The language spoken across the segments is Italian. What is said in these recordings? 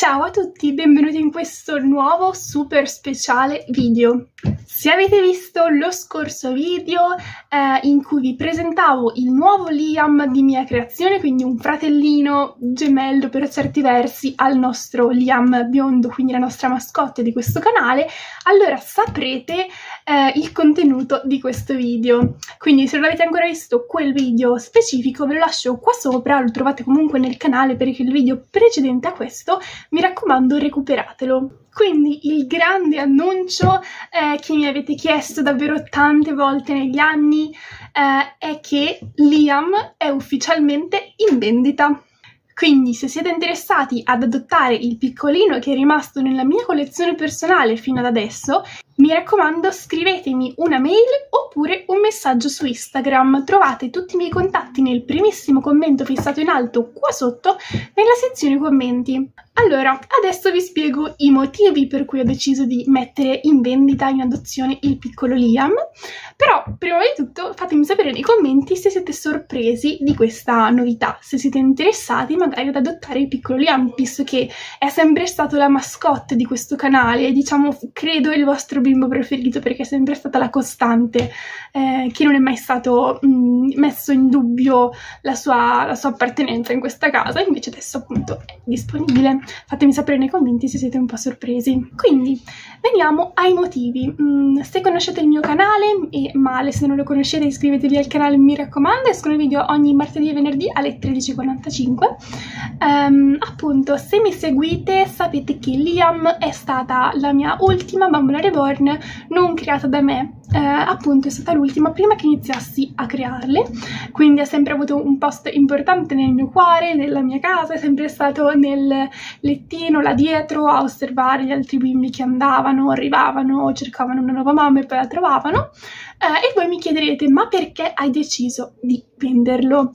Ciao a tutti, benvenuti in questo nuovo super speciale video. Se avete visto lo scorso video eh, in cui vi presentavo il nuovo Liam di mia creazione, quindi un fratellino gemello per certi versi al nostro Liam biondo, quindi la nostra mascotte di questo canale, allora saprete eh, il contenuto di questo video. Quindi se non avete ancora visto quel video specifico ve lo lascio qua sopra, lo trovate comunque nel canale perché il video precedente a questo, mi raccomando recuperatelo. Quindi il grande annuncio eh, che mi avete chiesto davvero tante volte negli anni eh, è che Liam è ufficialmente in vendita. Quindi se siete interessati ad adottare il piccolino che è rimasto nella mia collezione personale fino ad adesso, mi raccomando scrivetemi una mail oppure un messaggio su Instagram. Trovate tutti i miei contatti nel primissimo commento fissato in alto qua sotto nella sezione commenti. Allora, adesso vi spiego i motivi per cui ho deciso di mettere in vendita, in adozione il piccolo Liam, però prima di tutto fatemi sapere nei commenti se siete sorpresi di questa novità, se siete interessati magari ad adottare il piccolo Liam, visto che è sempre stato la mascotte di questo canale diciamo credo il vostro bimbo preferito perché è sempre stata la costante, eh, che non è mai stato mh, mm, messo in dubbio la sua, la sua appartenenza in questa casa, invece adesso appunto è disponibile fatemi sapere nei commenti se siete un po' sorpresi. Quindi, veniamo ai motivi. Mm, se conoscete il mio canale, e male se non lo conoscete iscrivetevi al canale mi raccomando, escono i video ogni martedì e venerdì alle 13.45. Um, ehm, appunto, se mi seguite sapete che Liam è stata la mia ultima bambola reborn non creata da me, eh, appunto è stata l'ultima prima che iniziassi a crearle, quindi ha sempre avuto un posto importante nel mio cuore, nella mia casa, è sempre stato nel lettino là dietro a osservare gli altri bimbi che andavano, arrivavano, cercavano una nuova mamma e poi la trovavano. Eh, e voi mi chiederete, ma perché hai deciso di venderlo?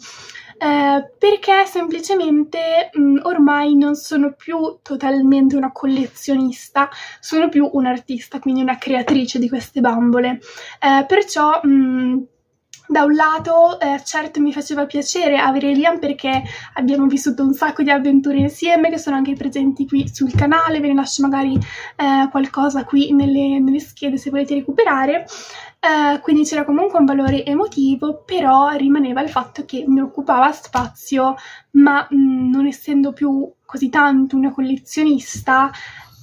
Eh, perché semplicemente mh, mm, ormai non sono più totalmente una collezionista, sono più un'artista, quindi una creatrice di queste bambole. Eh, perciò mh, mm, da un lato, eh, certo mi faceva piacere avere Liam perché abbiamo vissuto un sacco di avventure insieme che sono anche presenti qui sul canale, ve ne lascio magari eh, qualcosa qui nelle, nelle, schede se volete recuperare. Eh, quindi c'era comunque un valore emotivo, però rimaneva il fatto che mi occupava spazio, ma mh, mm, non essendo più così tanto una collezionista,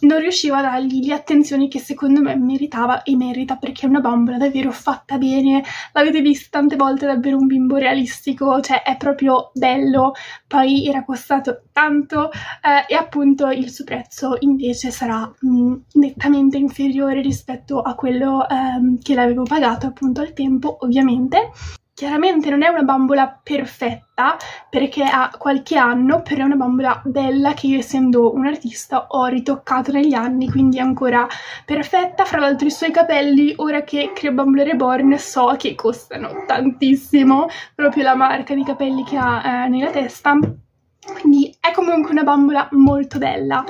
non riuscivo a dargli le attenzioni che secondo me meritava e merita perché è una bambola davvero fatta bene, l'avete visto tante volte, è davvero un bimbo realistico, cioè è proprio bello, poi era costato tanto eh, e appunto il suo prezzo invece sarà mh, mm, nettamente inferiore rispetto a quello eh, che l'avevo pagato appunto al tempo ovviamente Chiaramente non è una bambola perfetta perché ha qualche anno, però è una bambola bella che io essendo un artista ho ritoccato negli anni, quindi è ancora perfetta. Fra l'altro i suoi capelli, ora che creo bambole reborn, so che costano tantissimo, proprio la marca di capelli che ha eh, nella testa. Quindi è comunque una bambola molto bella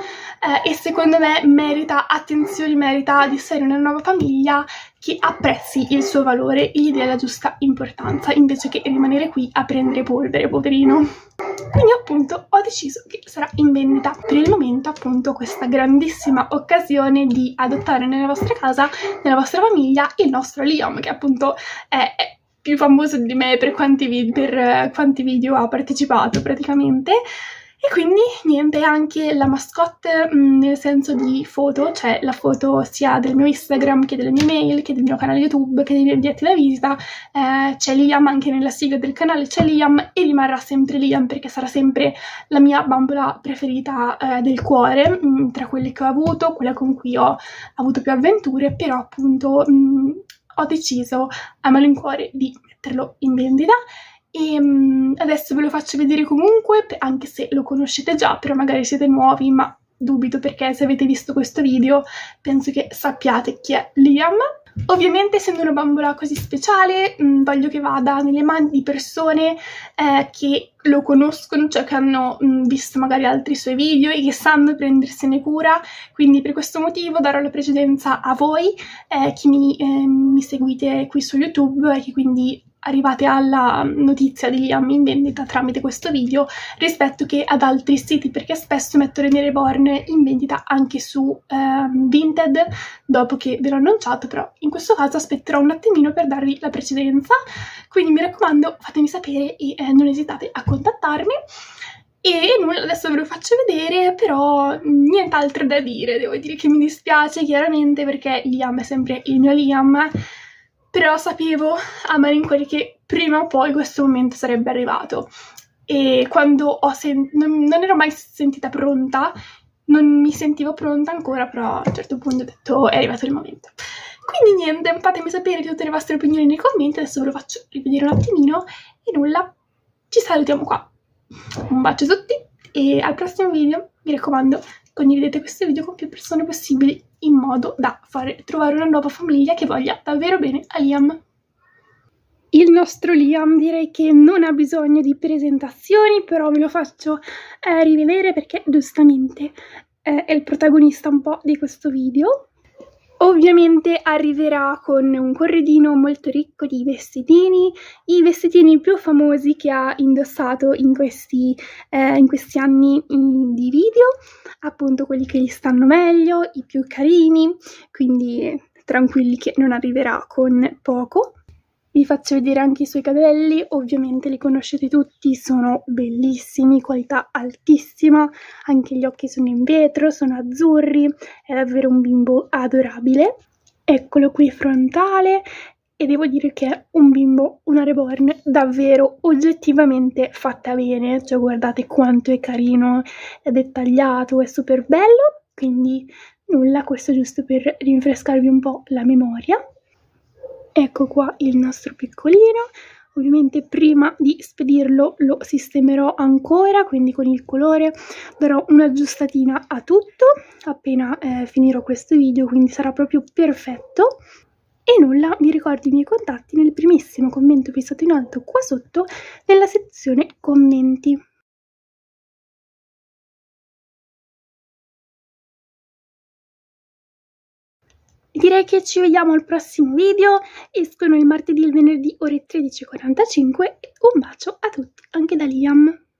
eh, e secondo me merita attenzione, merita di essere una nuova famiglia che apprezzi il suo valore e gli dia la giusta importanza invece che rimanere qui a prendere polvere, poverino. Quindi appunto ho deciso che sarà in vendita per il momento appunto questa grandissima occasione di adottare nella vostra casa, nella vostra famiglia il nostro Liam che appunto è, più famoso di me per quanti, per quanti video ha partecipato praticamente. E quindi niente, anche la mascotte mm, nel senso di foto, cioè la foto sia del mio Instagram che delle mie mail, che del mio canale YouTube, che dei miei biglietti da visita, eh, c'è Liam anche nella sigla del canale, c'è Liam e rimarrà sempre Liam perché sarà sempre la mia bambola preferita eh, del cuore, mh, mm, tra quelle che ho avuto, quella con cui ho avuto più avventure, però appunto mh, mm, ho deciso a malincuore di metterlo in vendita e um, adesso ve lo faccio vedere comunque, anche se lo conoscete già, però magari siete nuovi, ma dubito perché se avete visto questo video penso che sappiate chi è Liam. Ovviamente essendo una bambola così speciale mh, mm, voglio che vada nelle mani di persone eh, che lo conoscono, cioè che hanno mh, visto magari altri suoi video e che sanno prendersene cura, quindi per questo motivo darò la precedenza a voi eh, che mi, eh, mi seguite qui su YouTube e che quindi arrivate alla notizia di Liam in vendita tramite questo video rispetto che ad altri siti perché spesso metto René Reborn in vendita anche su ehm, Vinted dopo che ve l'ho annunciato però in questo caso aspetterò un attimino per darvi la precedenza. Quindi mi raccomando fatemi sapere e eh, non esitate a contattarmi. E nulla, adesso ve lo faccio vedere, però nient'altro da dire, devo dire che mi dispiace chiaramente perché Liam è sempre il mio Liam, però sapevo a malincuore che prima o poi questo momento sarebbe arrivato e quando sentito, non, non ero mai sentita pronta, non mi sentivo pronta ancora, però a un certo punto ho detto è arrivato il momento. Quindi niente, fatemi sapere tutte le vostre opinioni nei commenti, adesso ve lo faccio rivedere un attimino e nulla, ci salutiamo qua. Un bacio a tutti e al prossimo video, mi raccomando, condividete questo video con più persone possibili in modo da fare trovare una nuova famiglia che voglia davvero bene a Liam. Il nostro Liam direi che non ha bisogno di presentazioni, però ve lo faccio eh, rivedere perché giustamente eh, è il protagonista un po' di questo video. Ovviamente arriverà con un corredino molto ricco di vestitini, i vestitini più famosi che ha indossato in questi, eh, in questi anni di video, appunto quelli che gli stanno meglio, i più carini, quindi tranquilli che non arriverà con poco. Vi faccio vedere anche i suoi capelli, ovviamente li conoscete tutti, sono bellissimi, qualità altissima, anche gli occhi sono in vetro, sono azzurri, è davvero un bimbo adorabile. Eccolo qui frontale e devo dire che è un bimbo, una reborn davvero oggettivamente fatta bene, cioè guardate quanto è carino, è dettagliato, è super bello, quindi nulla, questo giusto per rinfrescarvi un po' la memoria. Ecco qua il nostro piccolino. Ovviamente prima di spedirlo lo sistemerò ancora, quindi con il colore darò un'aggiustatina a tutto appena eh, finirò questo video, quindi sarà proprio perfetto. E nulla, vi ricordo i miei contatti nel primissimo commento fissato in alto qua sotto nella sezione commenti. Direi che ci vediamo al prossimo video, escono il martedì e il venerdì ore 13.45 e un bacio a tutti, anche da Liam.